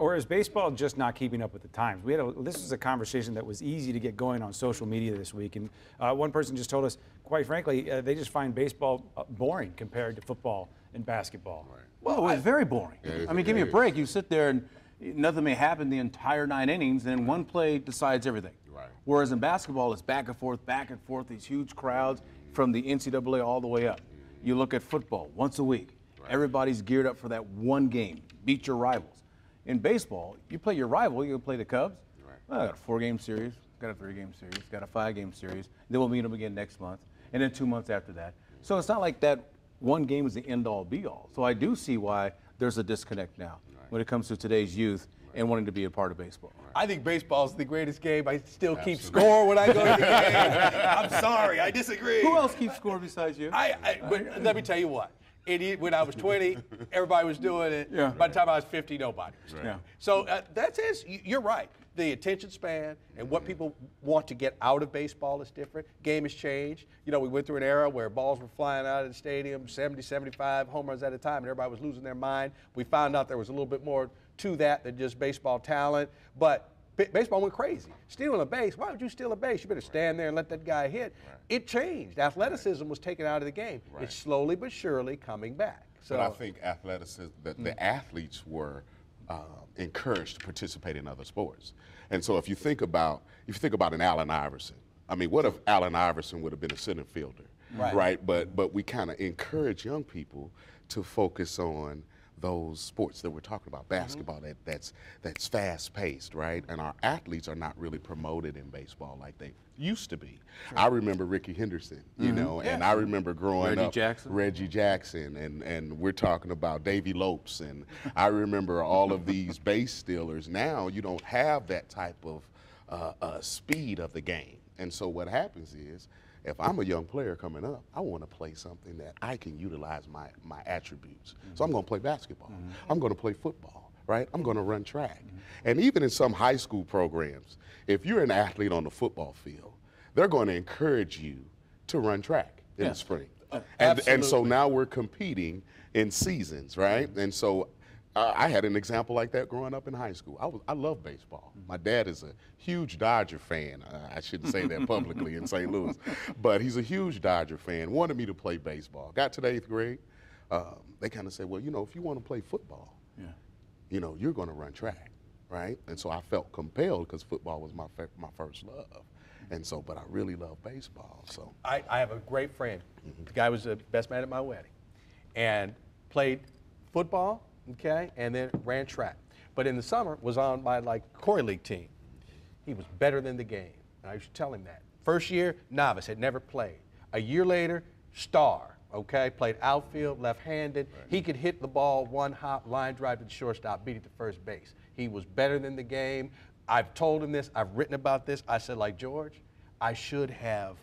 Or is baseball just not keeping up with the times? We had a, this was a conversation that was easy to get going on social media this week, and uh, one person just told us, quite frankly, uh, they just find baseball uh, boring compared to football and basketball. Right. Well, it's very boring. Yeah, I mean, give me a break. You sit there and nothing may happen the entire nine innings, and one play decides everything. Right. Whereas in basketball, it's back and forth, back and forth, these huge crowds from the NCAA all the way up. You look at football once a week. Everybody's geared up for that one game. Beat your rivals. In baseball, you play your rival, you play the Cubs. Right. Well, I got a four game series, got a three game series, got a five game series. Then we'll meet them again next month, and then two months after that. So it's not like that one game is the end all be all. So I do see why there's a disconnect now when it comes to today's youth and wanting to be a part of baseball. I think baseball is the greatest game. I still keep score when I go to the game. I'm sorry, I disagree. Who else keeps score besides you? I, I but uh, let me tell you what. It, when I was 20, everybody was doing it. Yeah. By the time I was 50, nobody. was doing it. Yeah. So uh, that's it. You- You're right. The attention span and what people want to get out of baseball is different. Game has changed. You know, we went through an era where balls were flying out of the stadium, 70, 75 home runs at a time, and everybody was losing their mind. We found out there was a little bit more to that than just baseball talent. But b- baseball went crazy. Stealing a base, why would you steal a base? You better stand there and let that guy hit. It changed. Athleticism was taken out of the game. Right. It's slowly but surely coming back. So But I think athleticism, the, the athletes were uh, encouraged to participate in other sports. And so if you think about, if you think about an Allen Iverson, I mean, what if Allen Iverson would have been a center fielder, Right. But but we kind of encourage young people to focus on those sports that we're talking about, basketball that that's that's fast paced, right? And our athletes are not really promoted in baseball like they used to be. I remember Rickey Henderson, you know, and I remember growing Reggie up Jackson. Reggie Jackson, and, and we're talking about Davey Lopes, and I remember all of these base stealers. Now you don't have that type of uh, uh, speed of the game, and so what happens is, if I'm a young player coming up, I want to play something that I can utilize my my attributes. So I'm going to play basketball. Mm-hmm. I'm going to play football. Right? I'm going to run track. Mm-hmm. And even in some high school programs, if you're an athlete on the football field, they're going to encourage you to run track in Yeah. the spring. Uh, and, and so now we're competing in seasons, right? Mm-hmm. And so uh, I had an example like that growing up in high school. I was I love baseball. My dad is a huge Dodger fan. Uh, I shouldn't say that publicly in St. Louis, but he's a huge Dodger fan. Wanted me to play baseball. Got to the eighth grade. Um, they kind of said, well, you know, if you want to play football, Yeah. you know, you're going to run track, right? And so I felt compelled because football was my fir- my first love, and so, but I really love baseball. So I, I have a great friend. The guy was the best man at my wedding, and played football, okay, and then ran track. But in the summer was on my like Khoury League team. He was better than the game. And I used to tell him that. First year, novice, had never played. A year later, star, okay, played outfield, left-handed. He could hit the ball one hop, line drive to the shortstop, beat it to first base. He was better than the game. I've told him this. I've written about this. I said, like George, I should have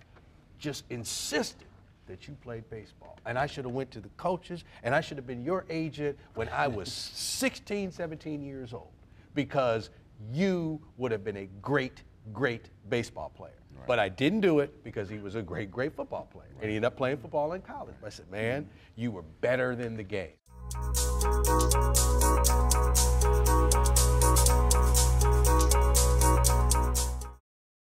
just insisted that you played baseball. And I should have went to the coaches and I should have been your agent when I was 16, 17 years old because you would have been a great, great baseball player. But I didn't do it because he was a great, great football player. And he ended up playing football in college. But I said, man, you were better than the game.